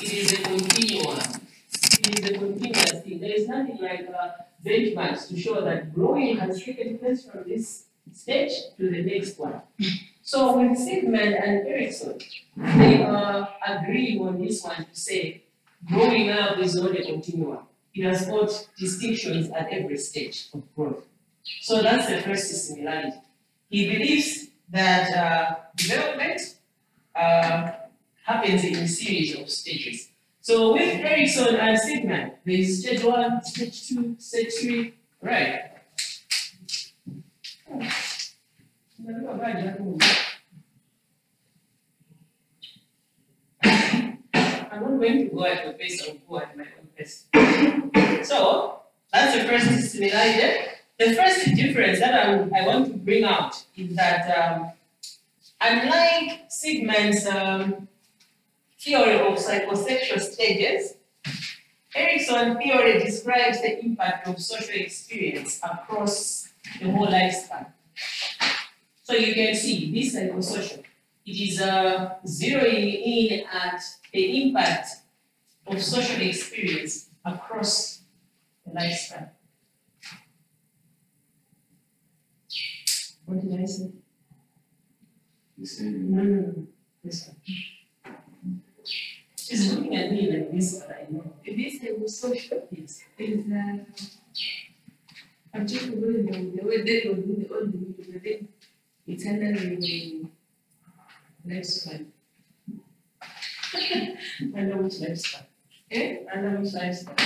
It is a continuum. It is a continuous thing. There is nothing like uh, benchmarks to show that growing has taken place from this stage to the next one. So with Sigmund and Erikson, they are agreeing on this one to say growing up is not a continuum. It has got distinctions at every stage of growth. So that's the first similarity. He believes that uh, development uh, happens in a series of stages. So with Erikson and Sigmund, there is stage one, stage two, stage three, right? I'm not going to go at the pace of go at my own pace. So that's the first similarity. The first difference that I, I want to bring out is that um, unlike Sigmund's um, theory of psychosexual stages, Erikson theory describes the impact of social experience across the whole lifespan. So you can see this psychosocial. It is uh, zeroing in at the impact of social experience across the lifespan. What did I say? You said No, no, no, this one. She's looking at me like this, but I know. This psychosocial Yes. is uh, I'm just going the way they were doing all the media, but then it's under the lifespan. I know which lifestyle. Eh? I know which lifestyle.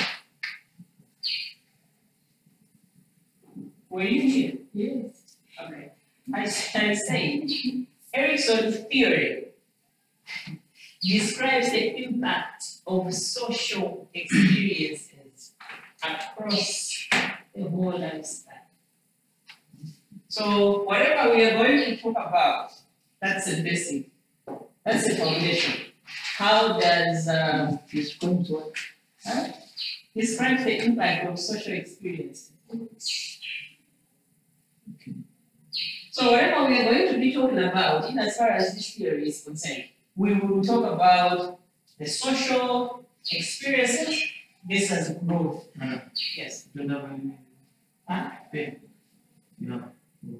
Were you here? Yes. Okay. I, I say, Erikson's theory describes the impact of social experiences across the whole lifespan. So whatever we are going to talk about, that's the basic, that's the foundation. How does, um, It's going to what? huh? describe the impact of social experiences? So whatever we are going to be talking about, in as far as this theory is concerned, we will talk about the social experiences versus growth. Mm. Yes. You don't have any. Huh? Pen. You know.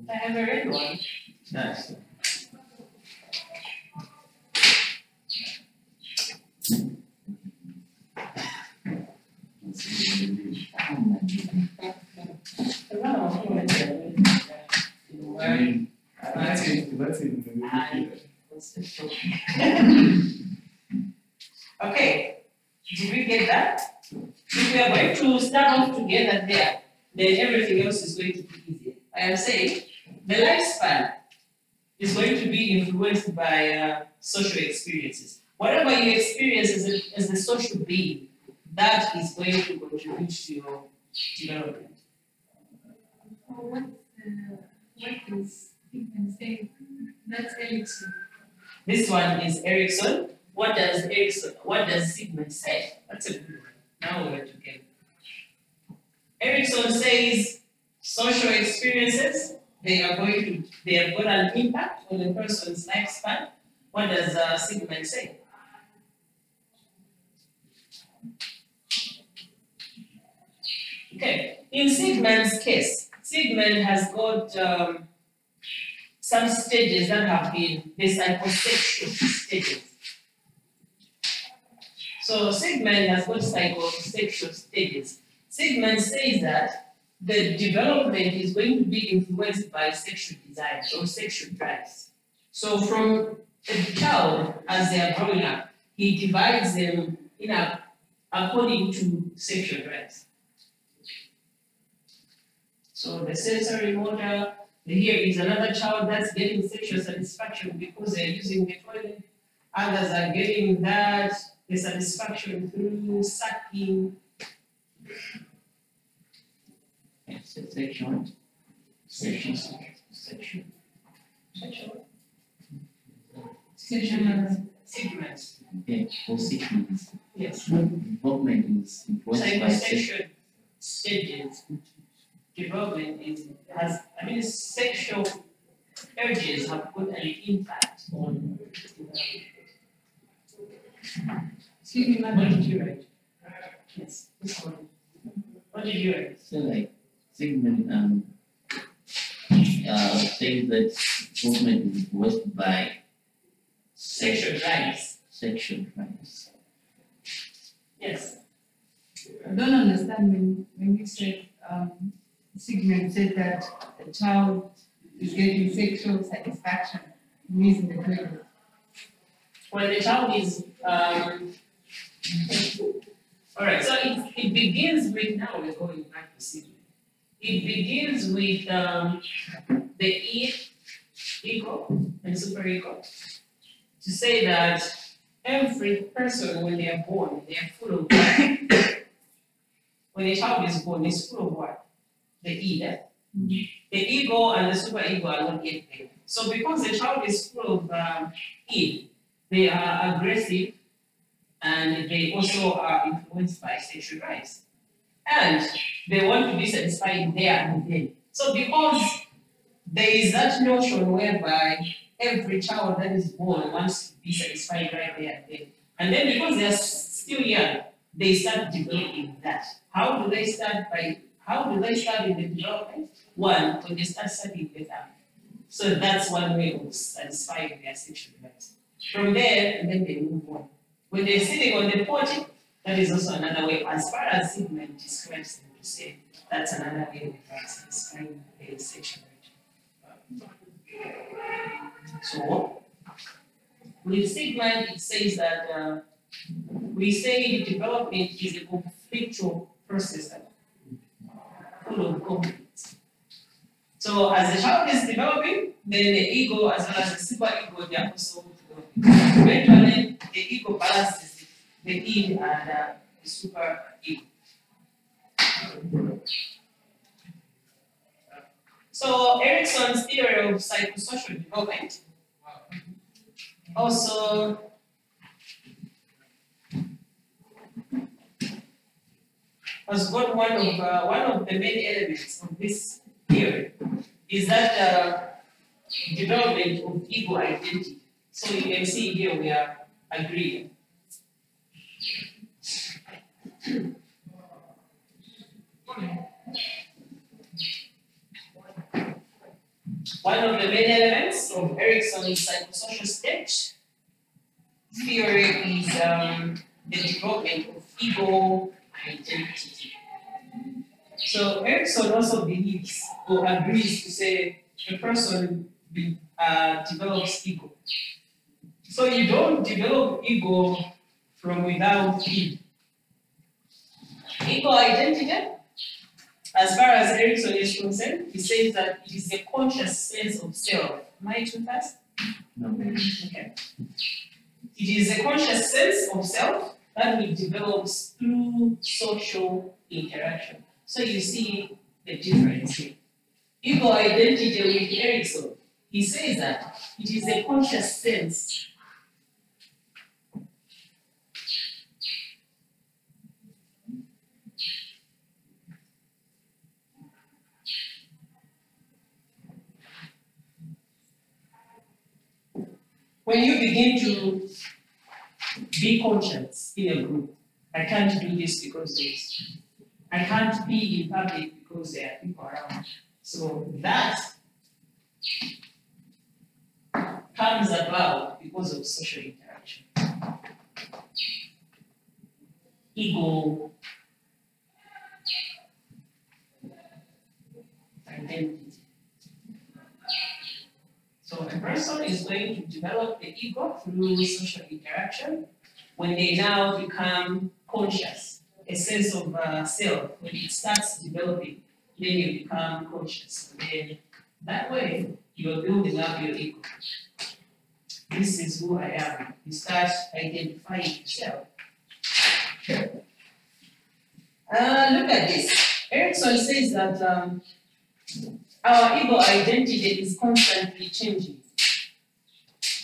I have a red one. Nice. The one on whom is the you Okay, did we get that? If we are going to start off together there, then everything else is going to be easier. I am saying, the lifespan is going to be influenced by uh, social experiences. Whatever you experience as a, as a social being, that is going to contribute to your development. So what, uh, what is Sigmund saying? That's Erikson. This one is Erikson. What does Erikson, what does Sigmund say? That's a good one. Now we're together. Erikson says social experiences, they are going to, they have got an impact on the person's lifespan. What does uh, Sigmund say? Okay, in Sigmund's case, Sigmund has got um, some stages that have been the psychosexual stages. So Sigmund has got psychosexual stages. Sigmund says that the development is going to be influenced by sexual desires or sexual drives. So from a child, as they are growing up, he divides them in a, according to sexual drives. So the sensory motor, here is another child that's getting sexual satisfaction because they're using the toilet. Others are getting that, the satisfaction through sucking. Section. Section. Sexual. Sexual. Sexual. Uh, segments, Yeah, for sickness. yes. Involvement is influenced by stages. Development is, has, I mean, sexual urges have got an impact on development. Excuse me, What madam. did you write? Yes, this one. What did you write? So like Sigmund um uh saying that movement is voiced by Sexual rights. sexual rights. Yes. I don't understand when, when you said, um, Sigmund said that a child is getting sexual satisfaction using the toilet. When the child is, um, all right, so it, it begins with, now we're going back to Sigmund. It begins with, um, the e, ego and super superego. To say that every person, when they are born, they are full of what? When a child is born, is full of what? The ego. The ego and the superego are not yet there. So because the child is full of, um, id, they are aggressive and they also are influenced by sexual drives. And they want to be satisfied there and then. So because there is that notion whereby every child that is born wants to be satisfied right there and then. And then because they are still young, they start developing that. How do they start by, how do they study the development? One, when they start studying family. So that's one way of satisfying their sexual drives. From there, and then they move on. When they're sitting on the potty, that is also another way, as far as Sigmund describes them to say, that's another way of satisfying their sexual drive. So, with Sigmund, it says that, uh, we say development is a conflictual process, full of conflicts. So as the child is developing, then the ego as well as the super ego, they are also developing. Eventually, the ego balances the id and uh, the super ego. So Erikson's theory of psychosocial development also has got one of uh, one of the main elements of this theory is that uh, development of ego identity. So you can see here we are agreeing. One of the main elements of Erikson's psychosocial stage theory is um, the development of ego identity. So Erikson also believes or agrees to say a person be, uh, develops ego. So you don't develop ego from without id. Ego identity, as far as Erikson is concerned, he says that it is a conscious sense of self. Am I too fast? No, Okay. It is a conscious sense of self that will develop through social interaction. So you see the difference here. Ego identity with Erikson, he says that it is a conscious sense. When you begin to be conscious in a group, I can't do this because. I can't be in public because there are people around. So that comes about because of social interaction. Ego, identity. So a person is going to develop the ego through social interaction when they now become conscious, a sense of uh, self, when it starts developing, then you become conscious. Then that way, you are building up your ego. This is who I am. You start identifying yourself. Uh, look at this. Erikson says that um, our ego identity is constantly changing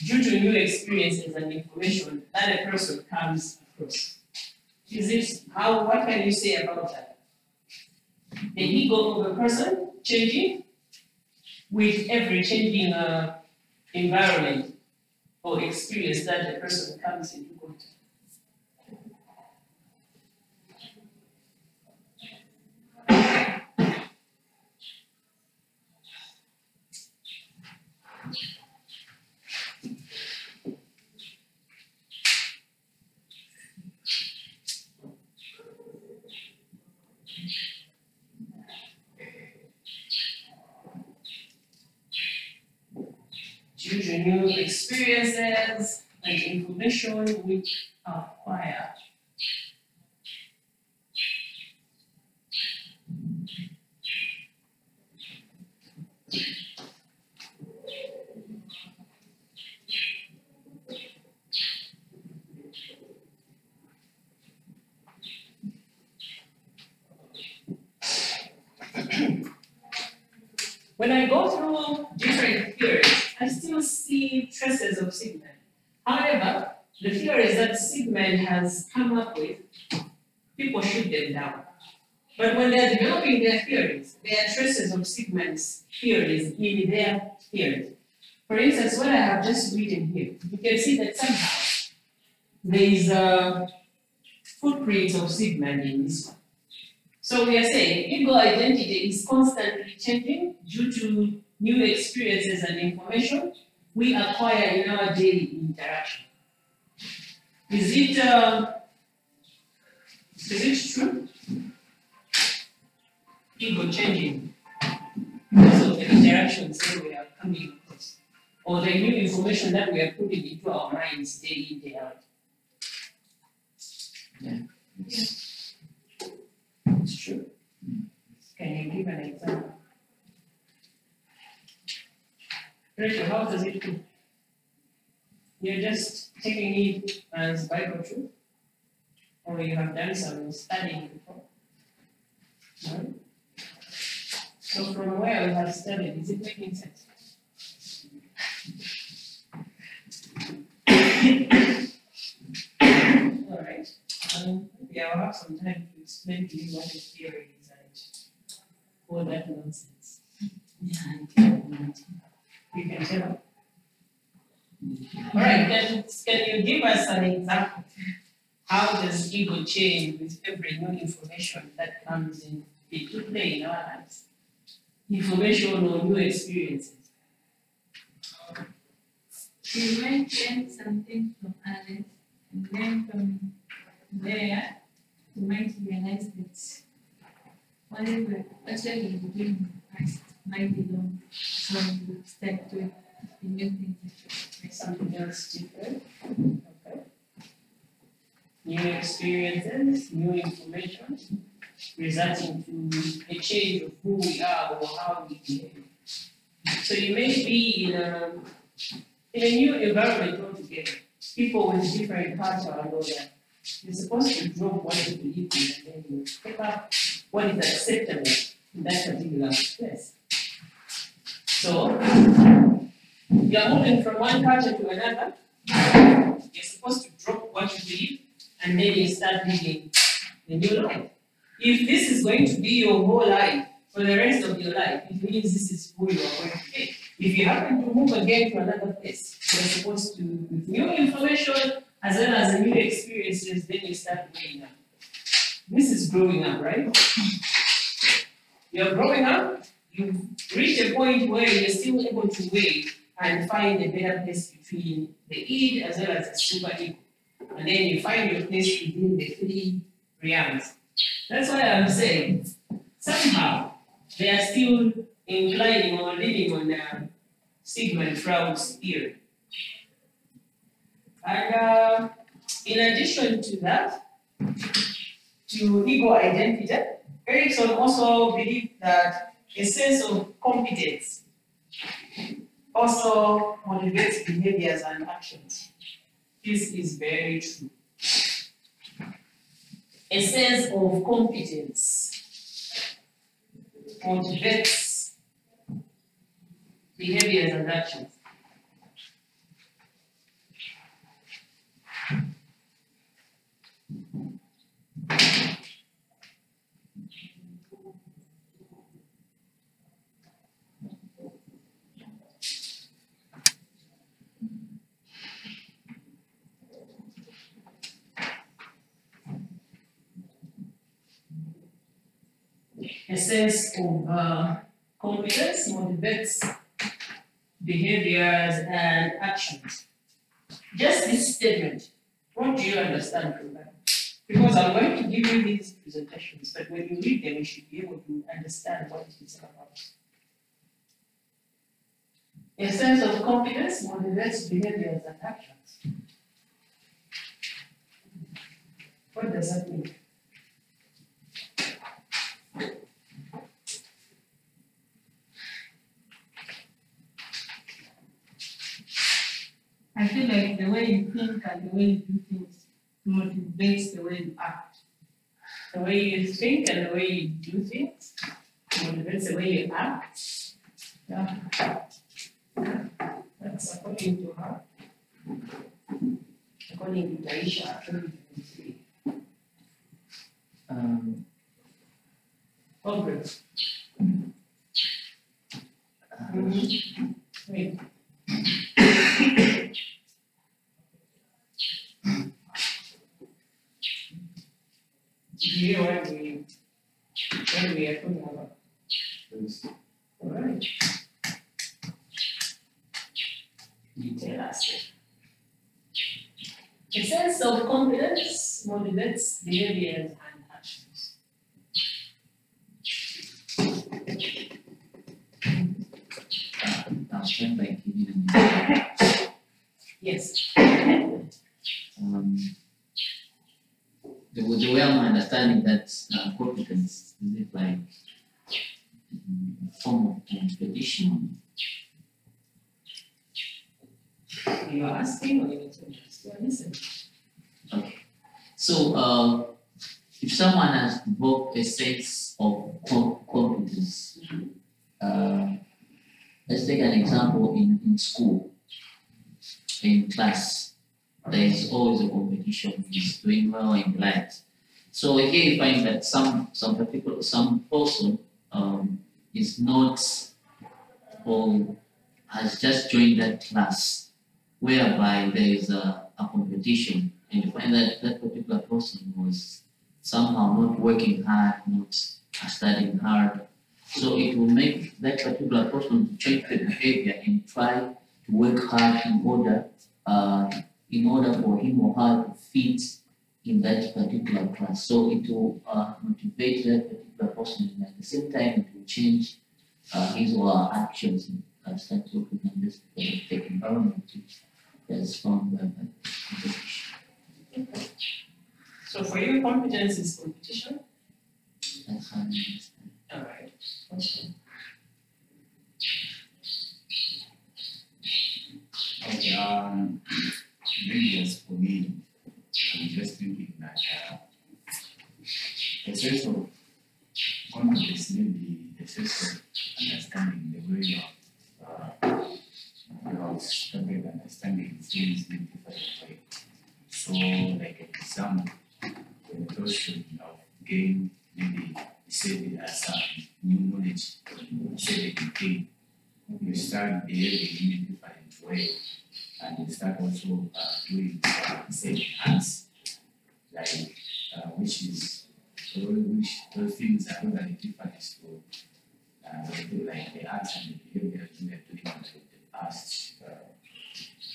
due to new experiences and information that a person comes across. Is it how what can you say about that? The ego of a person changing with every changing uh, environment or experience that a person comes into contact. Due to new experiences and information we acquire. When I go through different theories, I still see traces of Sigmund. However, the theories Sigmund has come up with, people shoot them down. But when they're developing their theories, there are traces of Sigmund's theories in their theories. For instance, what I have just written here, you can see that somehow there is a footprint of Sigmund in this one. So we are saying ego identity is constantly changing due to new experiences and information we acquire in our daily interaction. Is it, uh, is it true? Ego changing because of the interactions that we are coming across, or the new information that we are putting into our minds day in, day out. Yeah, It's true. Can you give an example? Rachel, how does it feel? You're just taking it as Bible truth? Or you have done some studying before? No? So from where we have studied, is it making sense? All right, um, yeah, I'll have some time to explain to you what the theory is and all that nonsense. Yeah, I think, You can tell. All right, then can you give us an example? How does ego change with every new information that comes in into play in our lives? Information or new experiences. We might learn something from others, and then from there, we might realize that whatever, we do in the past might be wrong, so we start doing we Something else different. New experiences, new information, resulting to a change of who we are or how we behave. So you may be in a in a new environment altogether, people with different culture and all that. You're supposed to drop what you believe in and then you pick up what is acceptable in that particular place. So you're moving from one culture to another. You're supposed to drop what you believe and then you start living the new life. If this is going to be your whole life for the rest of your life, it means this is who you are going to be. If you happen to move again to another place, you're supposed to, with new information as well as new experiences, then you start growing up. This is growing up, right? You're growing up, you've reached a point where you're still able to weigh and find a better place between the id as well as the super ego. And then you find your place within the three realms. That's why I'm saying somehow they are still inclining or leaning on uh, Sigmund Freud's theory. And uh, in addition to that, to ego identity, Erikson also believed that a sense of competence also motivates behaviors and actions. This is very true. A sense of competence motivates behaviors and actions. A sense of uh, competence motivates behaviors and actions. Just this statement, what do you understand from that? Because I'm going to give you these presentations, but when you read them, you should be able to understand what it is about. A sense of confidence motivates behaviors and actions. What does that mean? I feel like the way you think and the way you do things motivates the way you act. The way you think and the way you do things motivates the way you act. Yeah. That's according to her. According to Taisha, to Misri. Um, uh, Wait. You what we, what we are talking about? Alright. You tell us. A sense of confidence motivates behaviors and actions. Yes. Um, the, the way I'm understanding that uh, competence is it like a form of competition? You are asking or you want to just go and listen? So, uh, if someone has developed a sense of com- competence, uh, let's take an example in, in school, in class, there is always a competition, is doing well in that. So here you find that some, some particular, some person, um, is not, or has just joined that class, whereby there is a, a competition and you find that that particular person was somehow not working hard, not studying hard. So it will make that particular person change the behavior and try to work hard in order, uh, in order for him or her to fit in that particular class. So it will uh, motivate that particular person, and at the same time, it will change uh, his or her actions and uh, start working on this the environment which is found by by competition. So for you, competence is competition? That's how I understand. Alright. Okay. Okay, um, maybe as for me, I'm just thinking that, uh, a sense of confidence, maybe a sense of understanding the way of, uh, you know, understanding things in different way. So, like an example, when a person of gain, maybe say it as some new knowledge, say they gain, you start behaving in a different way and you start also uh, doing uh, say acts like uh, which is which those things are totally different to uh, the- like the acts and the behaviors we are doing in the past uh,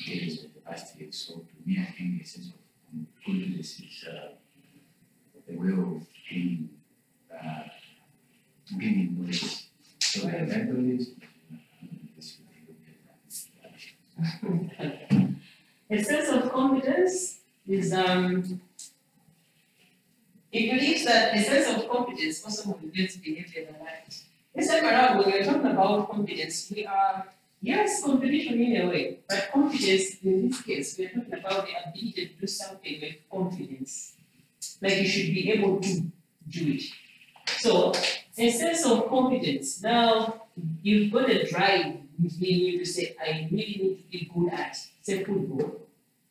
days or the past years. So to me, I think a sense of goodness is uh, the way of gaining uh, gaining knowledge. So like that knowledge. A sense of competence is um it believes that a sense of competence also motivates behavior and act. This time around, when we're talking about competence, we are yes, competition in a way, but competence in this case, we're talking about the ability to do something with confidence. Like you should be able to do it. So a sense of competence. Now you've got a drive within you to say, I really need to be good at, say, football.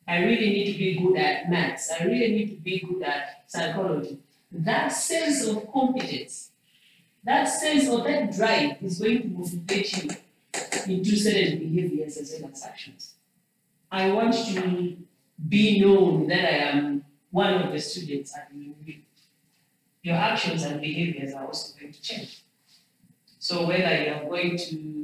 I really need to be good at maths. I really need to be good at psychology. That sense of competence, that sense of that drive is going to motivate you into certain behaviors well as actions. I want to be known that I am one of the students at the university. Your actions and behaviors are also going to change. So whether you are going to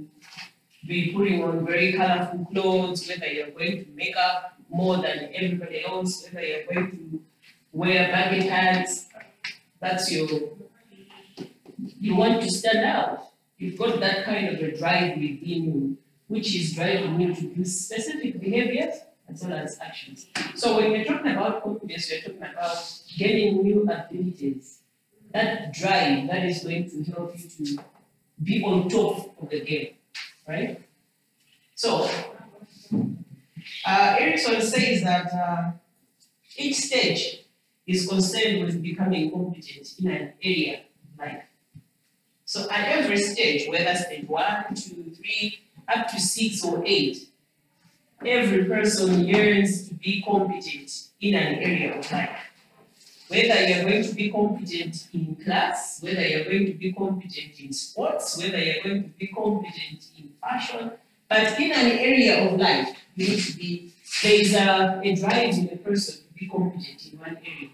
be putting on very colorful clothes, whether you're going to make up more than everybody else, whether you're going to wear baggy pants, that's your, you want to stand out. You've got that kind of a drive within you which is driving you to do specific behaviors as well as actions. So when we're talking about confidence, we're talking about getting new abilities. That drive that is going to help you to be on top of the game, right? So, uh, Erikson says that uh, each stage is concerned with becoming competent in an area of life. So at every stage, whether stage one, two, three, up to six or eight, every person yearns to be competent in an area of life. Whether you're going to be competent in class, whether you're going to be competent in sports, whether you're going to be competent in fashion, but in an area of life, you need to be, there is a, a drive in a person to be competent in one area.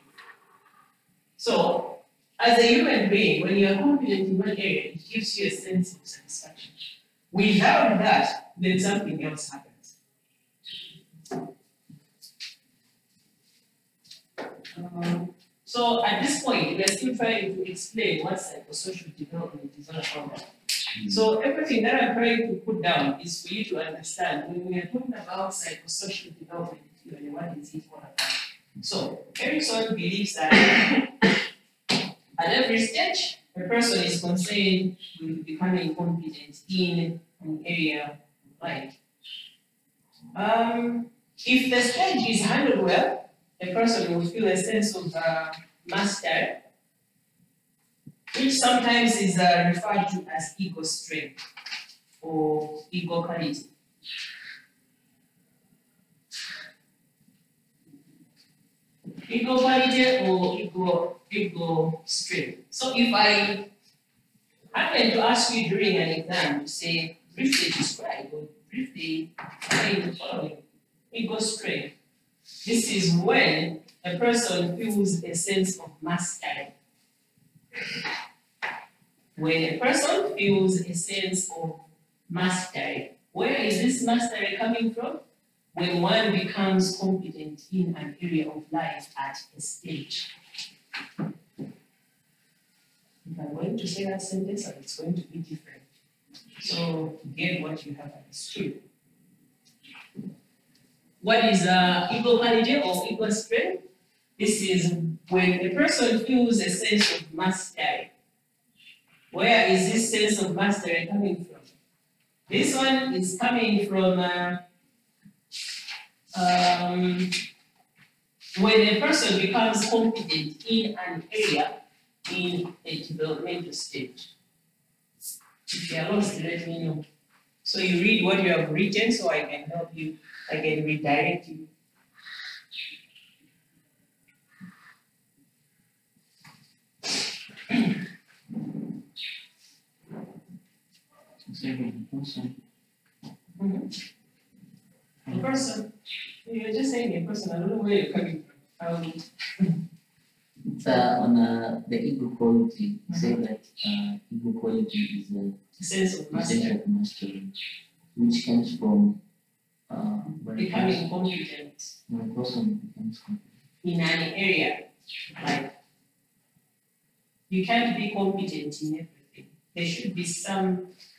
So, as a human being, when you are competent in one area, it gives you a sense of satisfaction. Without that, then something else happens. Um, so at this point, we are still trying to explain what psychosocial development is all about. So everything that I'm trying to put down is for you to understand when we are talking about psychosocial development, you know, what is it all about? So Erikson believes that at every stage, a person is concerned with becoming competent in an area of life. Um, if the stage is handled well, a person will feel a sense of uh, mastery, which sometimes is uh, referred to as ego strength or ego quality. Ego quality or ego, ego strength. So if I happen to ask you during an exam to say, briefly describe or briefly explain the following ego strength. This is when a person feels a sense of mastery. When a person feels a sense of mastery, where is this mastery coming from? When one becomes competent in an area of life at a stage. If I'm going to say that sentence, and it's going to be different. So get what you have understood. What is uh, ego quality or equal strength? This is when a person feels a sense of mastery. Where is this sense of mastery coming from? This one is coming from uh, um, when a person becomes competent in an area in a developmental stage. If you are lost, let me know. So you read what you have written so I can help you, I can redirect you. Second, person. A person, you're just saying a person, I don't know where you're coming from. Um, It's uh, on uh, the ego quality, say that uh, ego quality is a sense of mastery, of mastery, which comes from uh, when, a person, becoming competent when a person becomes competent. in an area, like you can't be competent in everything. There should be some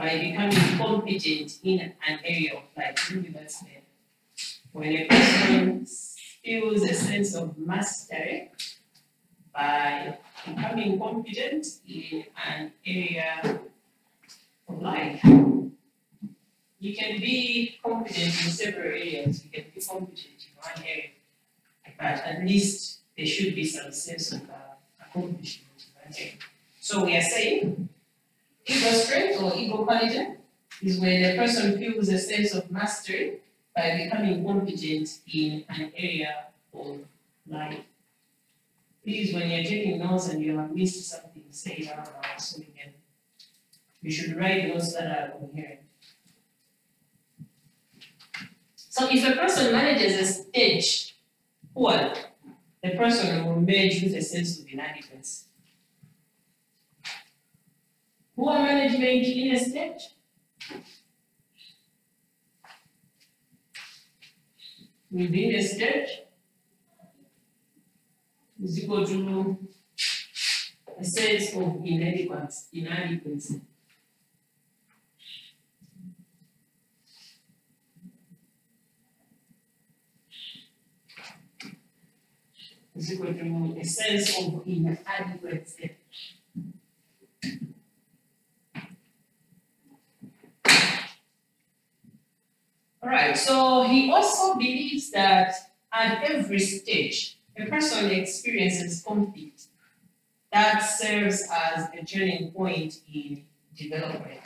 by becoming competent in an area of life. When a person feels a sense of mastery by becoming competent in an area of life. You can be competent in several areas, you can be competent in one area, but at least there should be some sense of uh, accomplishment in that area. So we are saying ego strength or ego quality is when a person feels a sense of mastery by becoming competent in an area of life. Please, when you're taking notes and you have missed something, say it out loud so we can. You should write notes that are coherent. So if a person manages a stage poorly, the person will emerge with a sense of inadequacy. Poor management in a stage within a stage is equal to a sense of inadequacy, inadequacy. Is equal to a sense of inadequacy. Alright, so he also believes that at every stage, a person experiences conflict that serves as a turning point in development.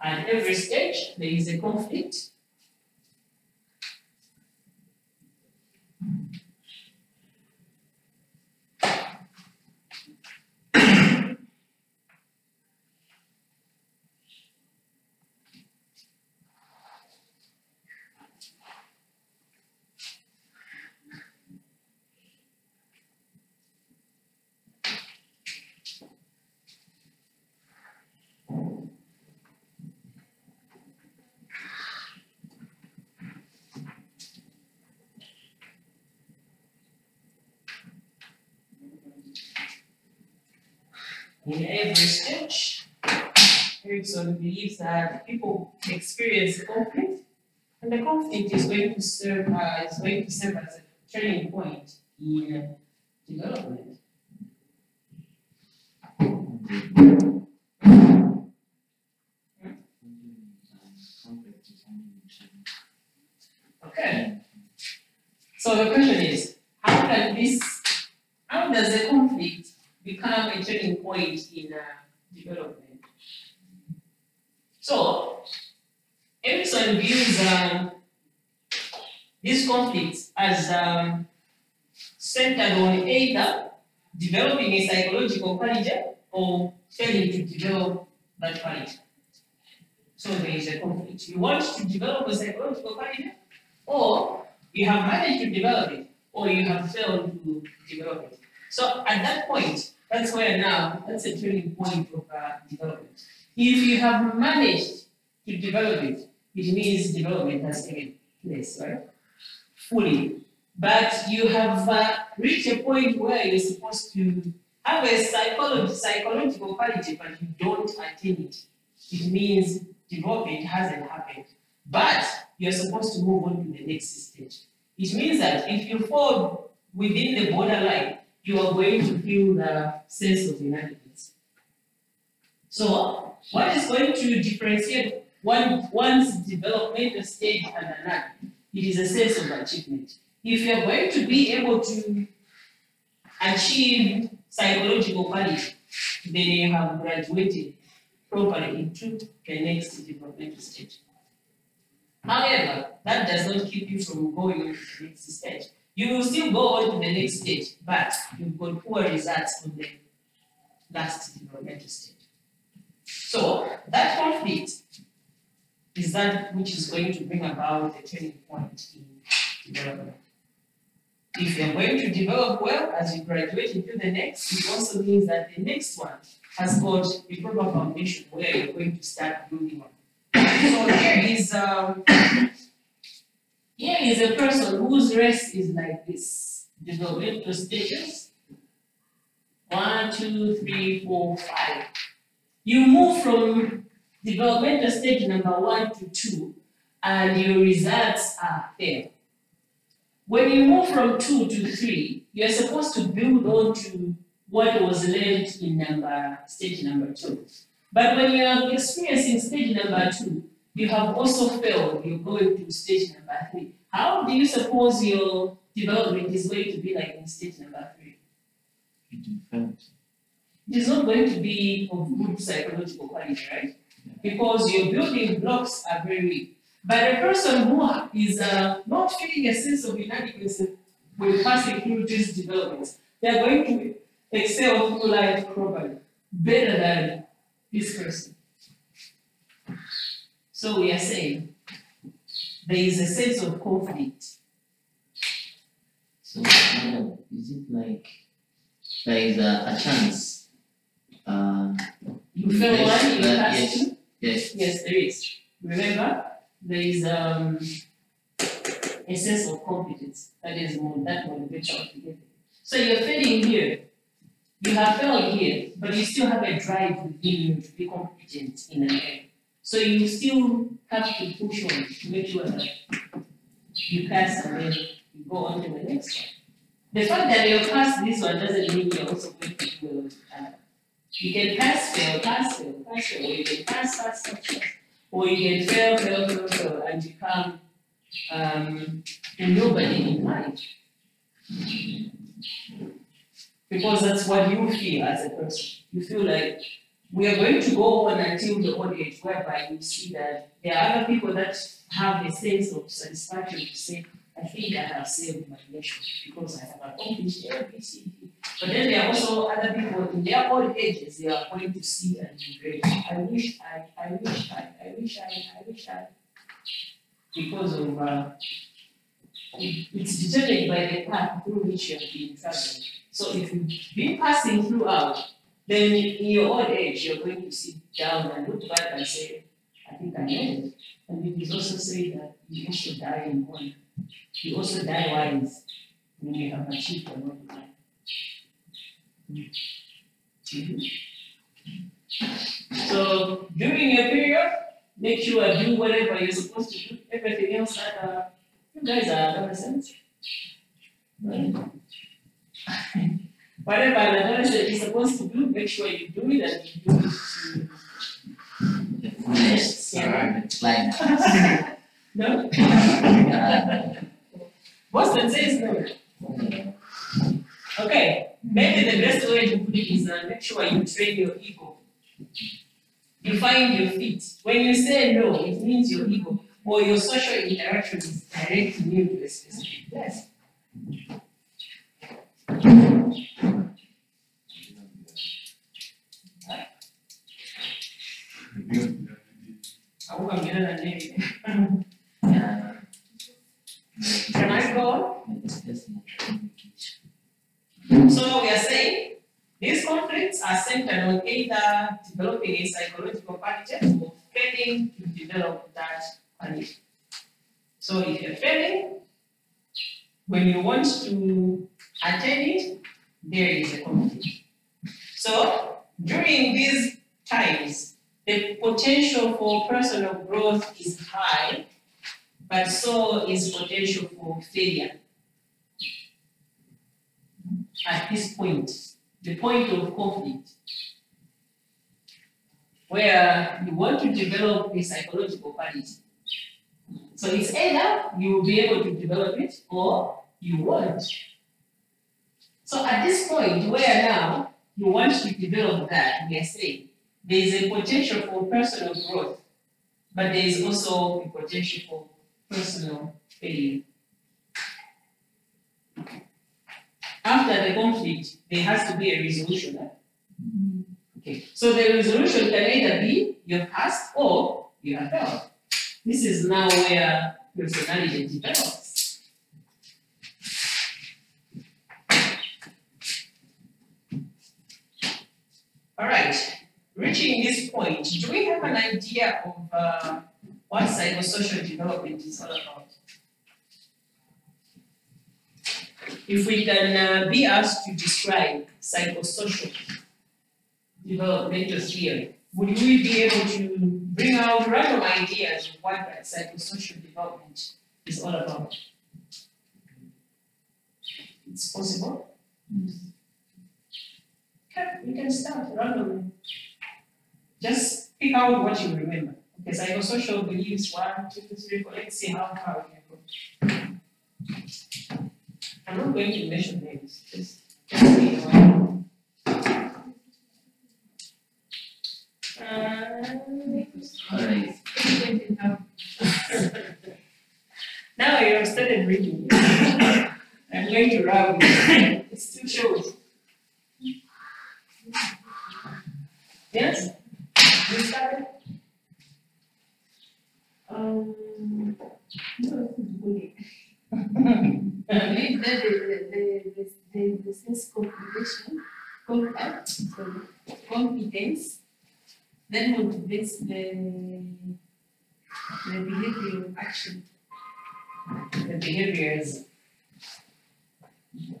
At every stage, there is a conflict. Every stage. Erikson believes that people experience conflict, and the conflict is going to serve uh, as, going to serve as a turning point in development. Okay. So the question is, how can this, how does the conflict become a turning point in uh, development. So, Erikson views um, these conflicts as um, centered on either developing a psychological quality or failing to develop that quality. So there is a conflict. You want to develop a psychological quality, or you have managed to develop it, or you have failed to develop it. So at that point, that's where now, that's a turning point of uh, development. If you have managed to develop it, it means development has taken place, right? Fully. But you have uh, reached a point where you're supposed to have a psycholo- psychological quality, but you don't attain it. It means development hasn't happened. But you're supposed to move on to the next stage. It means that if you fall within the borderline, you are going to feel the sense of inadequacy. So, what is going to differentiate one one's developmental stage and another? It is a sense of achievement. If you are going to be able to achieve psychological quality, then you have graduated properly into the next developmental stage. However, that does not keep you from going to the next stage. You will still go on to the next stage, but you've got poor results on the last developmental stage. So that conflict is that which is going to bring about the turning point in development. If you're going to develop well as you graduate into the next, it also means that the next one has got a proper foundation where you're going to start building on. So here is um, here is a person whose rest is like this. Developmental stages. One, two, three, four, five. You move from developmental stage number one to two, and your results are there. When you move from two to three, you're supposed to build on to what was learned in number stage number two. But when you are experiencing stage number two, you have also failed, you're going to stage number three. How do you suppose your development is going to be like in stage number three? It is not going to be of good psychological quality, right? Because your building blocks are very weak. But a person who is uh, not feeling a sense of inadequacy will passing through these developments, they are going to excel through life properly, better than this person. So we are saying there is a sense of conflict. So, is it like there is a, a chance? Uh, You fail Yes, one, you pass yes. two. yes, Yes, there is. Remember, there is um a sense of competence that is more that motivates you to get it. So you're failing here. You have failed here, but you still have a drive within you to be competent in an area. So you still have to push on to make sure that you pass and then you go on to the next one. The fact that you pass this one doesn't mean you're also going to do well with another. You can pass, fail, pass, fail, pass, fail, or you can pass, pass, pass. Or you can fail, fail, fail, fail, and become um, nobody in life. Because that's what you feel as a person. You feel like we are going to go on until the age whereby you see that there are other people that have a sense of satisfaction to say, I think I have saved my nation because I have accomplished D. But then there are also other people in their old ages, they are going to see and regret. I wish I, I wish I, I wish I, I wish I. Because of, uh, it- it's determined by the path through which you have been traveling. So if you've been passing throughout, then in your old age, you're going to sit down and look back and say, I think I made it. And it is also say that you also die in one. You also die wise when you have achieved a lot of life. So during your period, make sure you do whatever you're supposed to do, everything else that uh, you guys are adolescents. Right? Whatever an adolescent is supposed to do, make sure you do it and you do it to the fullest, the climax. no? Boston says no. Okay, maybe the best way to put it is uh, make sure you train your ego. You find your feet. When you say no, it means your ego or your social interaction is directing you to a specific place. Yeah. Can I go. So we are saying these conflicts are centered on either developing a psychological quality or failing to develop that quality. So if you're failing, when you want to attain it, there is a conflict. So during these times, the potential for personal growth is high, but so is potential for failure at this point, the point of conflict, where you want to develop a psychological quality. So it's either you will be able to develop it or you won't. So at this point, where now you want to develop that, we are saying there is a potential for personal growth, but there is also a potential for personal failure. After the conflict, there has to be a resolution. eh? Okay, so the resolution can either be you have or you have failed. This is now where personality develops. All right, reaching this point, do we have an idea of uh, what psychosocial development is all about? If we can uh, be asked to describe psychosocial developmental theory, would we be able to bring out random ideas of what that psychosocial development is all about? It's possible? Okay, we can start randomly. Just pick out what you remember. Okay, psychosocial beliefs, one, two, three, four, let's see how far we can go. I'm not going to mention names, just, just. Uh, Now you have started reading. I'm going to wrap it. It's too short. Yes? this side? Um, no, it's bullying. the, the, the, the, sense competition, com sorry, competence, then motivates the, the behavior action. The behaviors.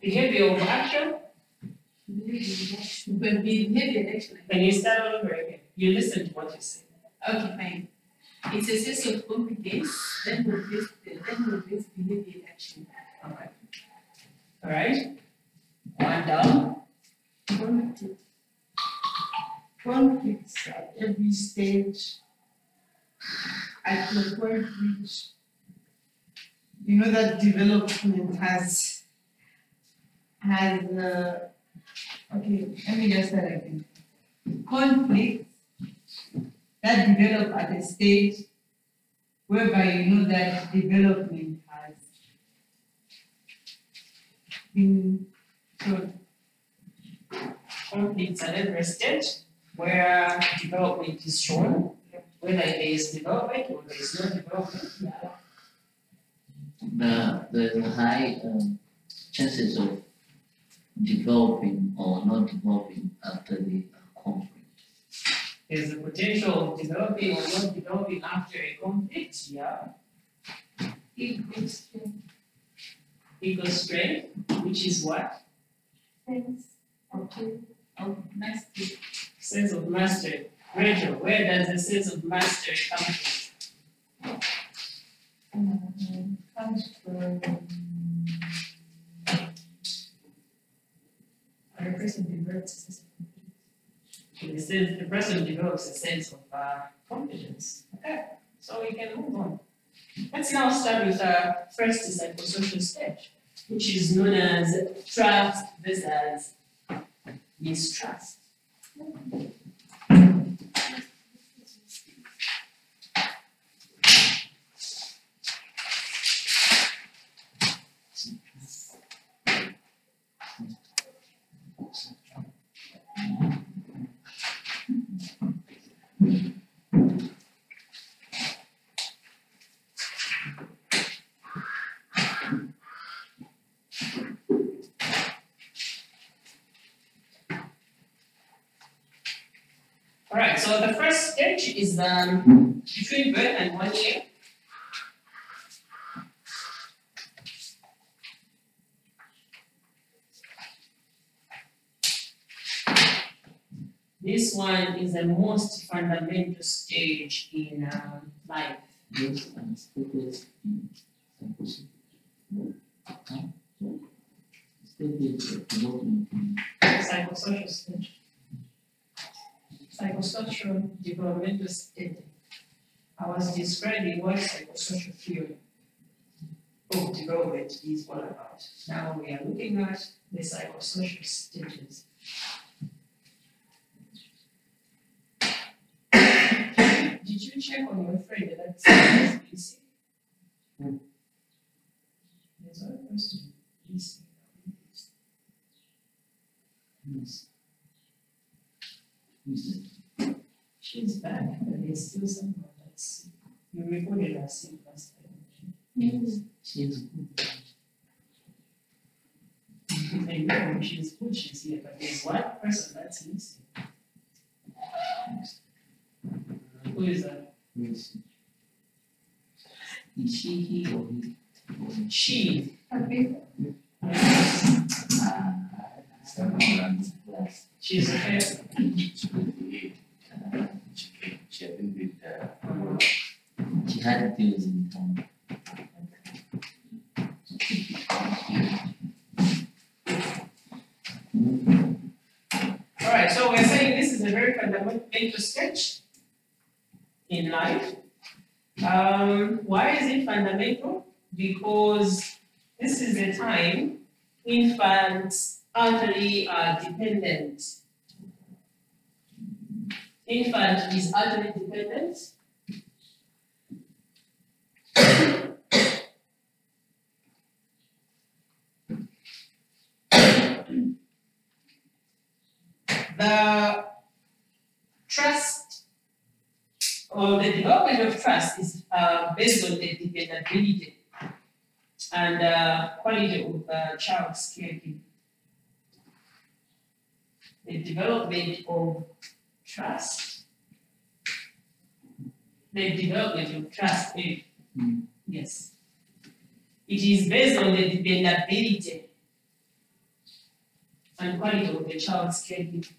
Behavior of action? Behavior of action. But behavior action. Can you start all over again? You listen to what you say. Okay, fine. It's a sense of competence, then will the then motivates behavior of action. Okay. All right. One down. conflict. Conflicts at every stage. At the point which you know that development has has uh, okay, let me just start again. Conflicts that develop at a stage whereby you know that development has been sort conflicts at every stage where development is shown, whether there is development or there is no development. The, there's a high um, chances of developing or not developing after the uh, conflict. There's the potential of developing or not developing after a conflict, yeah. Ego strength, Ego strength, which is what? sense of of mastery. Sense of mastery. Rachel, where does the sense of mastery come from? um, comes from A person develops a sense of The person develops a sense of uh, confidence. Okay, so we can move on. Let's now start with our first psychosocial stage, which is known as trust versus mistrust. All right, so the first stage is um, between birth and one year. This one is the most fundamental stage in um, life. Psychosocial stage. Psychosocial developmental stage. I was describing what psychosocial theory of development is all about. Now we are looking at the psychosocial stages. Did you check on your friend that says BC? Hmm. There's person BC. yes. Yes. She's back, but there's still someone that's, you recorded her sick last time. Yes, she is good. I know she's good, she's here, but there's one person that's missing. Who is that? Yes. Is she he or he? She. Okay. Ah, She's okay. she came, she attended uh, She had deals in town. Alright, so we're saying this is a very fundamental stage in life. Um, why is it fundamental? Because this is the time infants utterly are dependent. Infant is utterly dependent. The trust or the development of trust is uh, based on the dependability and uh, quality of the child's caregiving. The development of trust. The development of trust, Mm. yes. It is based on the dependability and quality of the child's caregiving.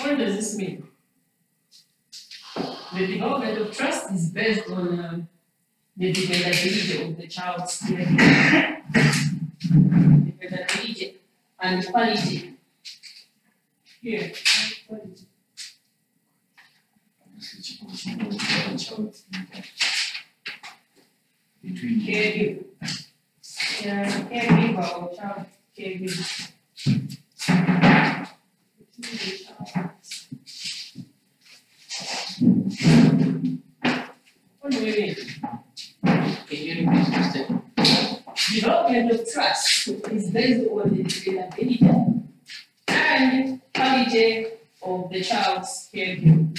What does this mean? The development of trust is based on um, the dependability of the child's care. Dependability and quality. Here, quality. Caregiver. Yeah, caregiver or child caregiver. What do you mean? Can you repeat the statement? Development of trust is based on the dependability and quality of the child's caregiving.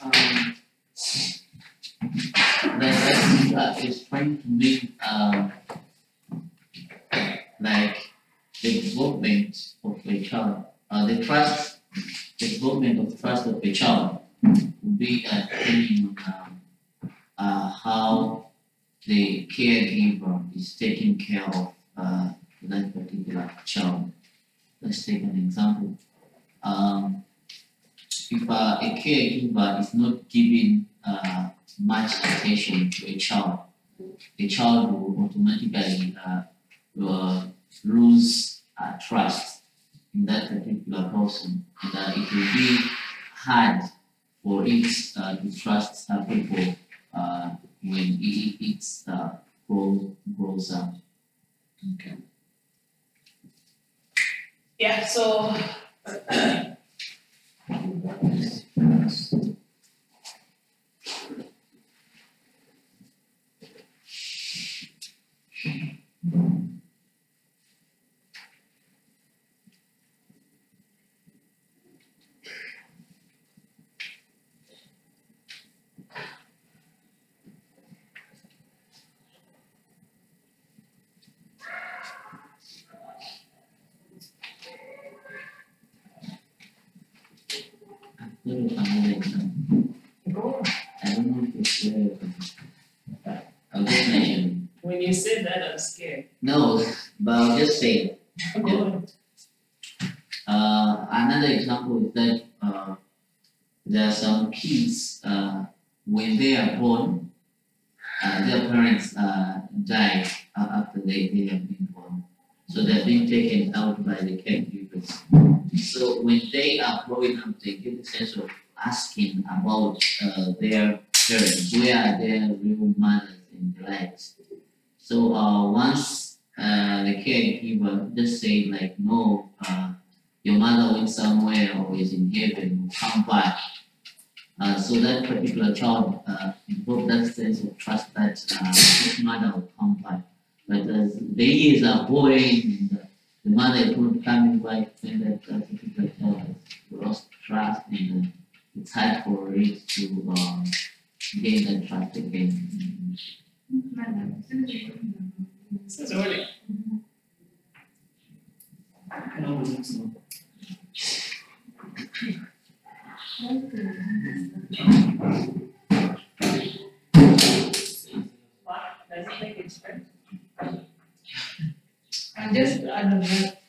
Um, like that uh, is trying to make um like the development of a child, uh, the trust, the development of trust of a child be depending on um, uh, how the caregiver is taking care of uh, that particular child. Let's take an example. Um, if uh, a caregiver is not giving uh, much attention to a child, the child will automatically uh, lose uh, trust in that particular person. And uh, it will be hard for it uh, to trust uh, people uh, when it, it uh, grows, grows up. Okay. Yeah, so. I've got another example. Go. I don't know if it's relevant. but I'll just mention. When you say that, I'm No, but I'll just say on. Uh, another example is that uh, there are some kids uh, when they are born, uh, their parents uh, die after they, they have been born. So they're being taken out by the caregivers. So when they are growing up, they get a sense of asking about uh, their parents, where are their real mothers in their lives. So uh, once the caregiver just say like, no, uh, your mother went somewhere or is in heaven will come back. Uh, so that particular child uh, developed that sense of trust that uh, his mother will come back. But as the years are going and the mother is not coming back, then that, particular child has lost trust and uh, it's hard for it to um, gain that trust again. Madam, Sasa wale. What? Does it make it different? And just add on that,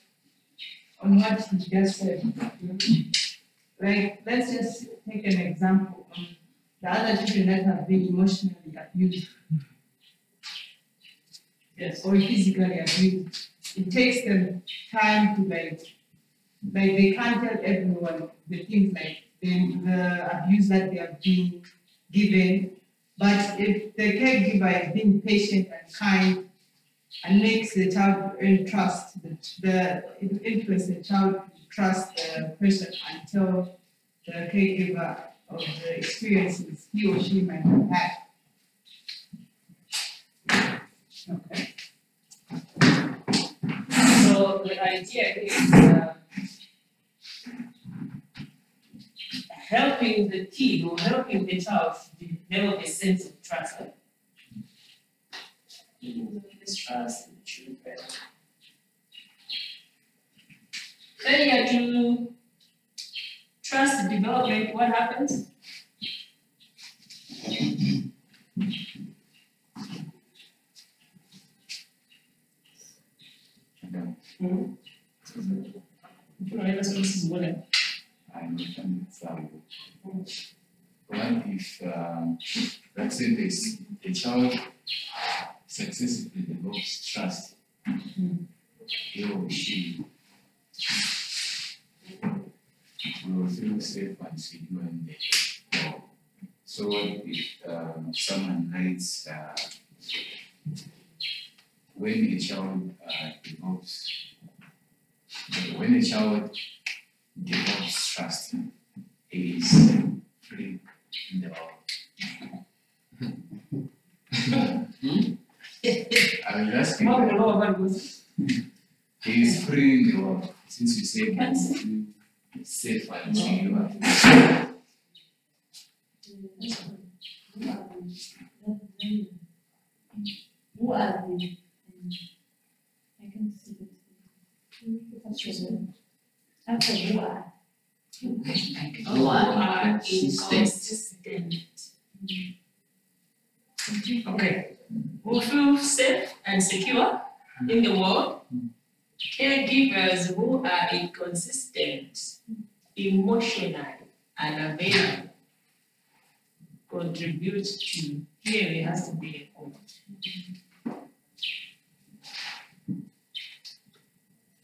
on what he just said. Like, let's just take an example, the other children that have been emotionally abused Yes. or physically abused. It takes them time to like, like they can't tell everyone the things like the, the abuse that they have been given. But if the caregiver is being patient and kind, and makes the child trust, the, the it influence the child to trust the person until the caregiver of the experiences he or she might have had. Okay. So the idea is uh, helping the kid or helping the child develop a sense of trust. trust in the children. Failure to trust the development, what happens? And, um, I understand it's um, what if um, let's say this the child successfully develops trust, he or she will feel safe and secure in the home. So if um, someone writes uh, when a child uh, develops when a child develops trust, he is free in the world. Hmm? I will ask you, What the law about was- he is free in the world, since you say he is free, safe and secure. Who are the? I can see it. After who are? You are are inconsistent. inconsistent. Okay, who feel safe and secure in the world. Caregivers who are inconsistent, emotional, and available contribute to, here it has to be a comment.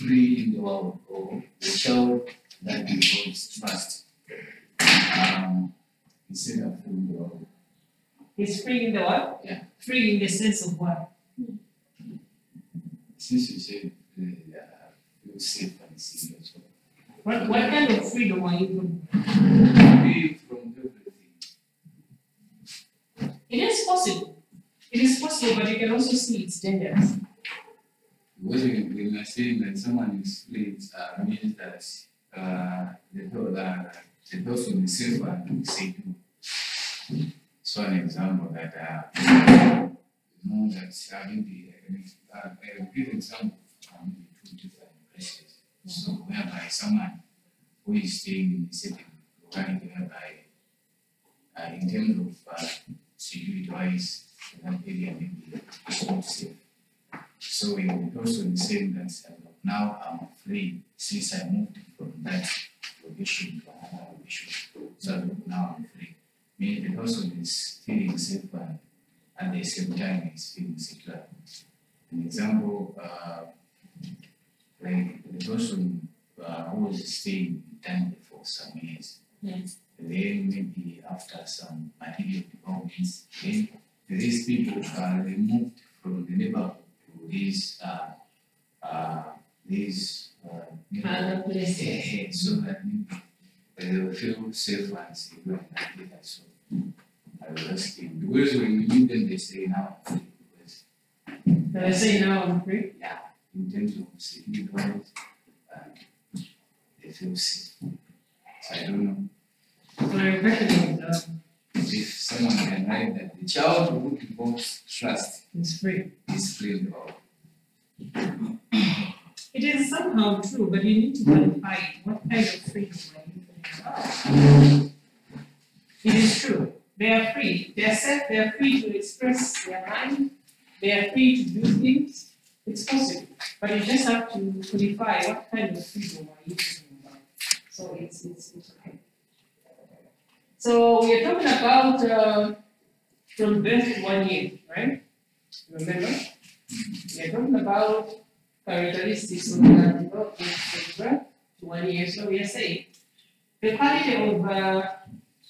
free in the world, or the child that develops trust um, instead of free in the world. He's free in the what? Yeah. Free in the sense of what? Since you said uh, feel safe and secure, so What, what kind of freedom are you talking? free from everything. It is possible. It is possible, but you can also see it's dangerous. Because when when you're saying that someone is it uh, means that uh, the, per- the, the person is safe and secure. So an example that uh, you know that uh, maybe uh, uh, a good example from uh, maybe two different places. So whereby someone who is staying in a certain locality whereby uh, in terms of uh, security wise, that area maybe is not safe. So the person is saying that now I'm free since I moved from that location to another location. So now I'm free. Meaning the person is feeling safe and at the same time is feeling secure. An example, uh, like the person uh, who was staying in Tanzania for some years. Yes. Then maybe after some material developments, then these people are removed from the neighborhood these uh, uh, these uh, neighborhood Other places. yeah, yeah, so that maybe they will feel safe and secure and that. So I was asking because when you meet them, they say now I'm because But I say now I'm free. in terms of security uh, they feel safe. So I don't know So I'm reckoning um, if someone can write that the child who develops trust it's free. is free world. It is somehow true, but you need to qualify. What kind of freedom are you talking about? It is true. They are free. They are set, they are free to express their mind. They are free to do things. It's possible, but you just have to clarify what kind of freedom are you talking about. So it's, it's, it's okay. So we're talking about, uh, from birth to one year, right? Remember? We're talking about characteristics of the development from birth to one year, so we are saying the quality of, uh,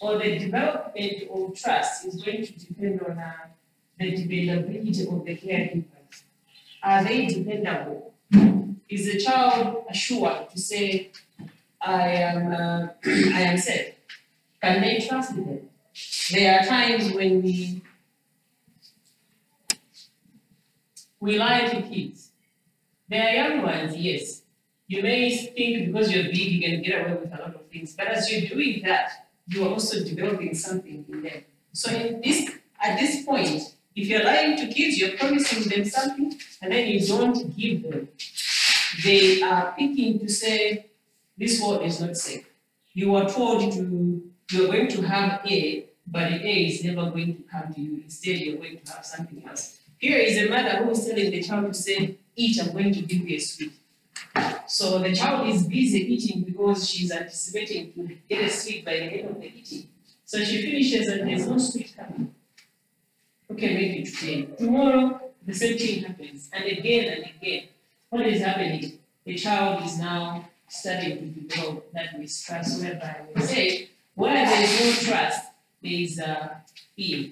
or the development of trust is going to depend on, uh, the dependability of the caregivers. Are they dependable? Is the child assured to say, I am, uh, I am safe? Can they trust them? There are times when we we lie to kids. They are young ones, yes. You may think because you're big you can get away with a lot of things, but as you're doing that, you are also developing something in them. So in this at this point, if you're lying to kids, you're promising them something and then you don't give them. They are picking to say, this world is not safe. You are told to, you're going to have A, but the A is never going to come to you. Instead, you're going to have something else. Here is a mother who is telling the child to say, eat, I'm going to give you a sweet. So the child is busy eating because she's anticipating to get a sweet by the end of the eating. So she finishes and there's no sweet coming. Okay, maybe today. Tomorrow, the same thing happens, and again and again. What is happening? The child is now starting to develop that mistrust, whereby we say, where there is no trust, there is a fear.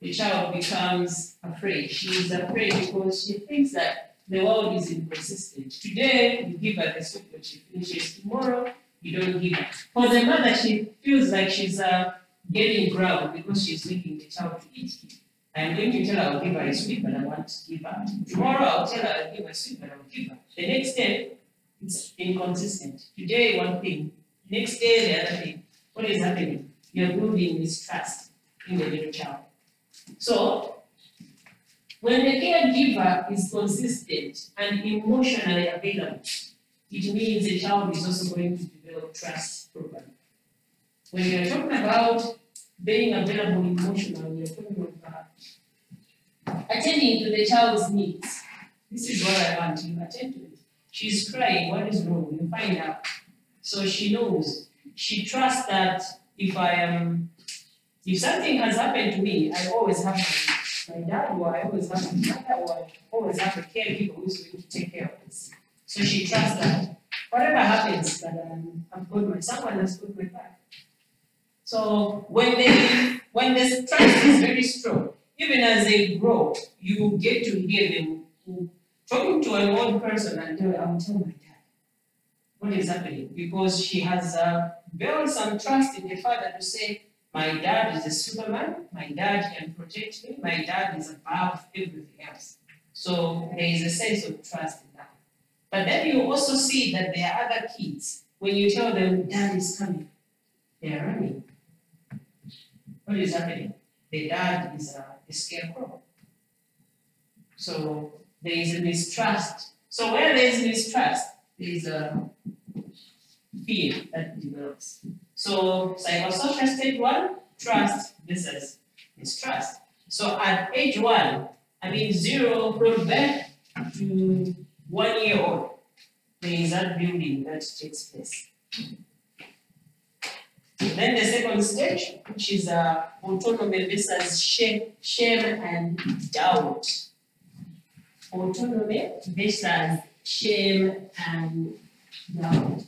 The child becomes afraid. She is afraid because she thinks that the world is inconsistent. Today, you give her the soup when she finishes. Tomorrow, you don't give her. For the mother, she feels like she's uh, getting ground because she's making the child to eat. I'm going to tell her I'll give her a sweet, but I want to give her. Tomorrow I'll tell her I'll give her a sweet, but I'll give her. The next day, it's inconsistent. Today one thing, next day the other thing. What is happening? You're building mistrust in the little child. So when the caregiver is consistent and emotionally available, it means the child is also going to develop trust properly. When you're talking about being available emotionally, you're talking about attending to the child's needs. This is what I want you attend to it. She's crying, what is wrong? You find out. So she knows. She trusts that if I am, if something has happened to me, I always have my, my dad, or I always have my mother, or I always have a caregiver who's going to take care of this. So she trusts that whatever happens, that um, I've got my someone has got my back. So when they when the trust is very strong, even as they grow, you get to hear them talking to an old person and tell, I will tell my dad what is happening because she has uh, built some trust in the father to say, my dad is a superman, my dad can protect me, my dad is above everything else. So there is a sense of trust in that. But then you also see that there are other kids. When you tell them dad is coming, they are running. What is happening? The dad is a, a scarecrow. So there is a mistrust. So where there is mistrust, there is a fear that develops. So psychosocial stage one, trust versus mistrust. So at age one, I mean zero from birth to one year old, there is that building that takes place. Then the second stage, which is uh, autonomy versus shame, shame and doubt. Autonomy versus shame and doubt.